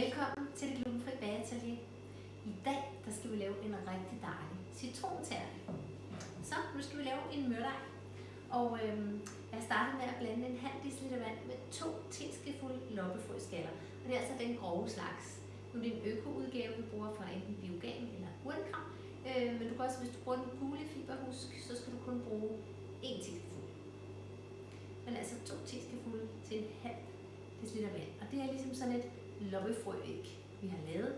Velkommen til det glutenfri bageatelier. I dag der skal vi lave en rigtig dejlig citrontærte. Så nu skal vi lave en mørdej. Og øhm, jeg starter med at blande en halv deciliter vand med to teskefulde loppefrøskaller. Og det er altså den grove slags. Nu er det en økoudgave, vi bruger fra enten biogan eller urtekram. Øh, men du kan også, hvis du bruger den gule fiberhusk, så skal du kun bruge en teskefuld. Men altså to teskefulde til en halv deciliter vand. Og det er ligesom sådan et loppefrøæg, vi har lavet.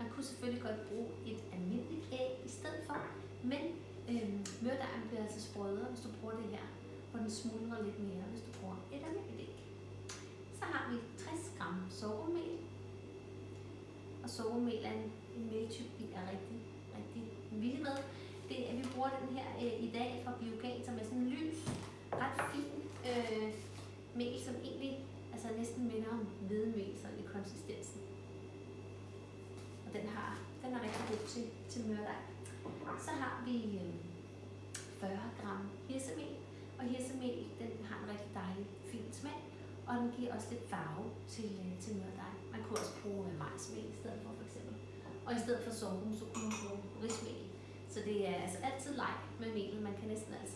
Man kunne selvfølgelig godt bruge et almindeligt æg i stedet for, men øh, mørdejen bliver altså sprødere, hvis du bruger det her, hvor den smuldrer lidt mere, hvis du bruger et almindeligt æg. Så har vi 60 gram sukkermel, og sukkermel er en, en meltype, vi er rigtig, rigtig vilde med. Det er, at vi bruger den her øh, i dag fra Biogan, som er sådan en lys, ret fin øh, mel, som egentlig altså næsten minder om hvedemel sådan konsistensen. Og den, har, den er rigtig god til, til mørdej. Så har vi øh, 40 gram hirsemel, og hirsemel den har en rigtig dejlig fin smag, og den giver også lidt farve til, øh, til mørdej. Man kunne også bruge øh, majsmel i stedet for for eksempel. Og i stedet for sorghum, så kunne man bruge rismel. Så det er altså altid leg med melen. Man kan næsten altid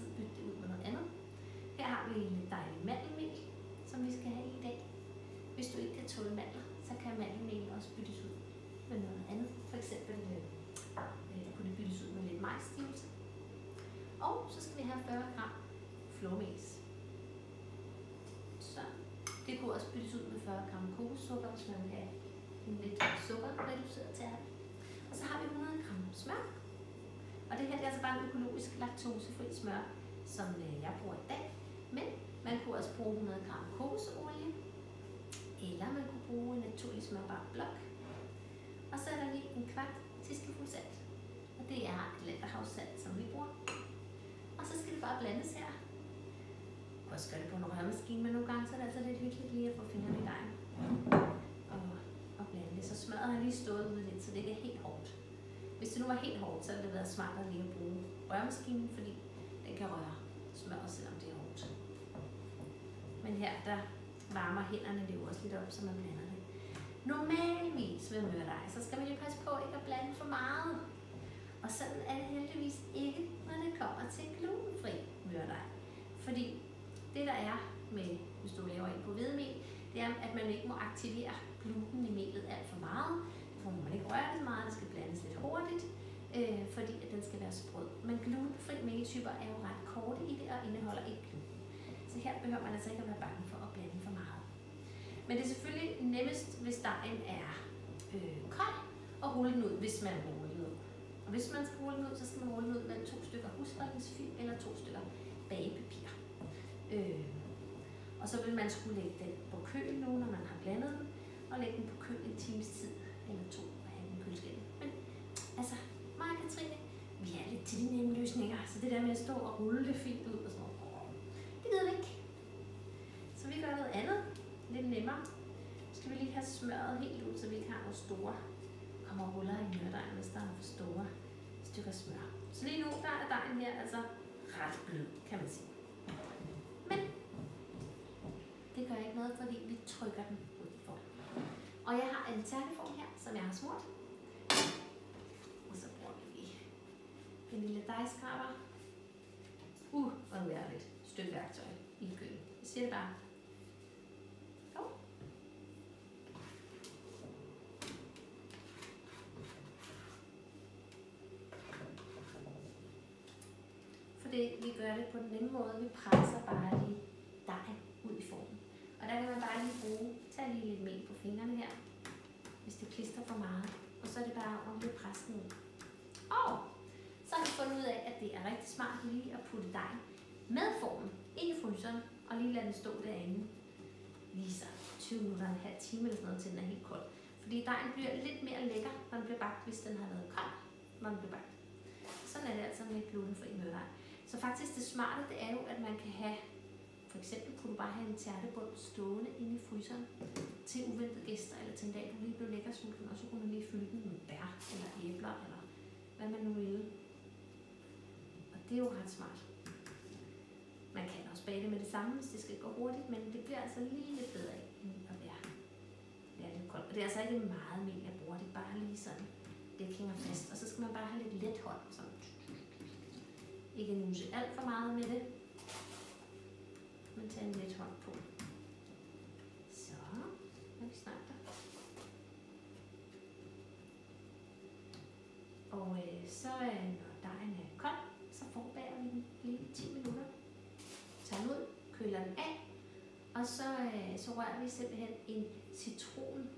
41 gram flormæs. Så det kunne også byttes ud med 40 gram kokossukker, hvis man vil have en lidt sukker reduceret til. Og så har vi 100 gram smør. Og det her det er altså bare en økologisk laktosefri smør, som øh, jeg bruger i dag. Men man kunne også bruge 100 gram kokosolie, eller man kunne bruge en naturlig smørbar blok. Og så er der lige en kvart tiskefuld salt. Og det er et lækkerhavssalt, som vi bruger. Og så skal det bare blandes her. Og kan også gøre det på en rørmaskine, men nogle gange så er det altså lidt hyggeligt lige at få fingrene i dejen. Og, og blande det. Så smøret har lige stået ude lidt, så det ikke er helt hårdt. Hvis det nu var helt hårdt, så ville det været smart at lige at bruge rørmaskinen, fordi den kan røre smøret, selvom det er hårdt. Men her, der varmer hænderne det også lidt op, så man blander det. Normalvis ved mørdej, så skal man jo passe på ikke at blande for meget. Og sådan er det heldigvis ikke, når det kommer til glutenfri mørdej. Fordi det der er med, hvis du laver en på hvedemel, det er, at man ikke må aktivere gluten i melet alt for meget. Derfor må man ikke røre det så meget, det skal blandes lidt hurtigt, øh, fordi at den skal være sprød. Men glutenfri meltyper er jo ret korte i det og indeholder ikke gluten. Så her behøver man altså ikke at være bange for at blande for meget. Men det er selvfølgelig nemmest, hvis dejen er øh, kold, og rulle den ud, hvis man ruller. Og hvis man skal rulle den ud, så skal man rulle den ud med to stykker husholdningsfilm eller to stykker bagepapir. Øh, og så vil man skulle lægge den på køl nu, når man har blandet den, og lægge den på køl en times tid eller to og have den køleskabet. Men altså, mig og Katrine, vi er lidt til de nemme løsninger, så det der med at stå og rulle det fint ud og sådan noget, det gider vi ikke. Så vi gør noget andet, lidt nemmere. Så skal vi lige have smøret helt ud, så vi ikke har nogle store kommer huller i mørdejen, hvis der er for store stykker smør. Så lige nu, der er dejen her altså ret blød, kan man sige. Men det gør ikke noget, fordi vi trykker den ud i form. Og jeg har en tærteform her, som jeg har smurt. Og så bruger vi lige en lille dejskraber. Uh, hvor er er lidt stykke værktøj i køen. Jeg siger det bare. Det, vi gør det på den nemme måde. Vi presser bare lige dejen ud i formen. Og der kan man bare lige bruge, tag lige lidt mel på fingrene her, hvis det klister for meget. Og så er det bare om det presse den ud. Og så har vi fundet ud af, at det er rigtig smart lige at putte dejen med formen ind i fryseren, og lige lade den stå derinde lige så 20 minutter, en halv time eller sådan noget, til den er helt kold. Fordi dejen bliver lidt mere lækker, når den bliver bagt, hvis den har været kold, når den bliver bagt. Sådan er det altså med glutenfri mørdej. Så faktisk det smarte, det er jo, at man kan have, for eksempel kunne du bare have en tærtebund stående inde i fryseren til uventede gæster, eller til en dag, du lige blev lækker sulten, og så kunne man lige fylde den med bær, eller æbler, eller hvad man nu ville. Og det er jo ret smart. Man kan også bage det med det samme, hvis det skal gå hurtigt, men det bliver altså lige lidt bedre af, end at være, være lidt koldt. Og det er altså ikke meget mel, jeg bruger. Det er bare lige sådan, det klinger fast. Og så skal man bare have lidt let hånd. Sådan. Ikke nuse alt for meget med det. Men tage en let hånd på. Så, er vi snart der. Og øh, så øh, når dejen er kold, så forbager vi den lige 10 minutter. Tager den ud, køler den af, og så, øh, så rører vi simpelthen en citron,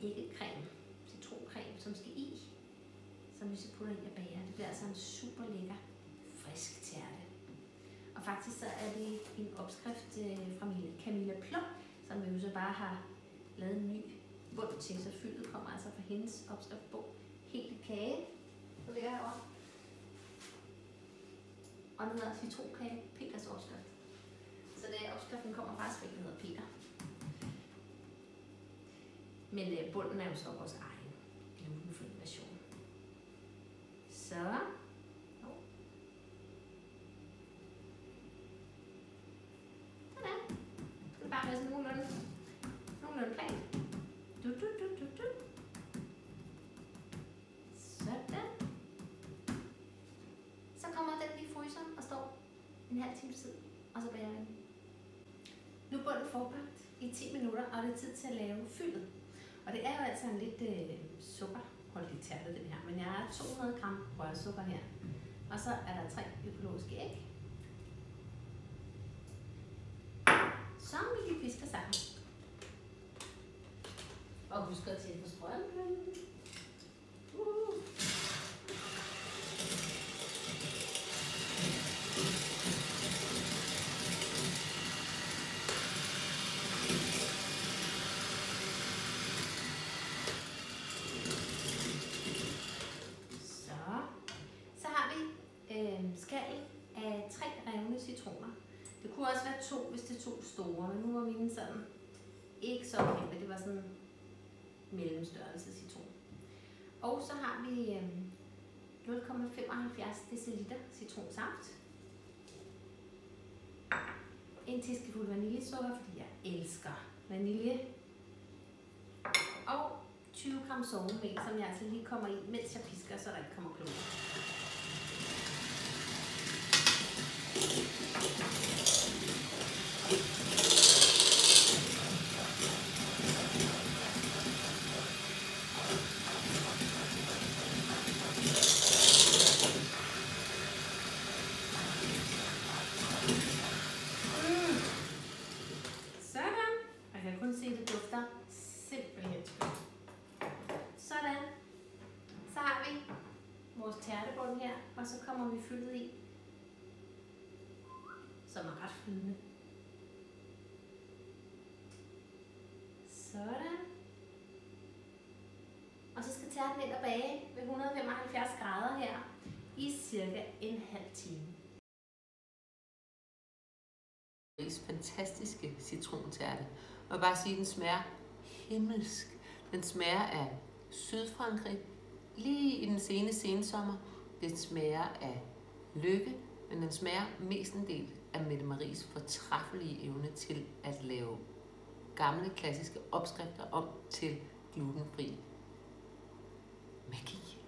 ikke creme, citroncreme, som skal i, som vi så putter i og bager. Det bliver altså en super lækker, frisk tærte. Og faktisk så er det en opskrift øh, fra Camilla Plum, som vi jo så bare har lavet en ny bund til, så fyldet kommer altså fra hendes opskriftbog. Helt kage, der ligger herovre. Og den hedder citronkage, Peters opskrift. Så det opskriften kommer faktisk fra en, der hedder Peter. Men øh, bunden er jo så vores egen en halv time tid, og så bager jeg den. Nu er bunden forpagt i 10 minutter, og det er tid til at lave fyldet. Og det er jo altså en lidt øh, sukkerholdig tærte, den her. Men jeg har 200 gram rørsukker her. Og så er der tre økologiske æg. Som vi lige pisker sammen. Og husk at tænde på strømmen. Uh. Så, så har vi øh, skallen af tre revne citroner. Det kunne også være to, hvis det er to store, men nu var mine sådan ikke så kæmpe. Det var sådan mellemstørrelse citron. Og så har vi 0,75 dl citronsaft. En teskefuld vaniljesukker, fordi jeg elsker vanilje. Og 20 gram sovemel, som jeg altså lige kommer i, mens jeg pisker, så der ikke kommer klumper. Mm. Sådan. Jeg kan kun se, at det dufter simpelthen skønt. Sådan. Så har vi vores tærtebund her, og så kommer vi fyldet i, som er ret flydende. Sådan. Og så skal tærten ind og bage ved 175 grader her i cirka en halv time. Maries fantastiske citrontærte. Og bare sige, at den smager himmelsk. Den smager af Sydfrankrig, lige i den sene sensommer. Den smager af lykke, men den smager mest en del af Mette Maries fortræffelige evne til at lave gamle klassiske opskrifter om til glutenfri magi.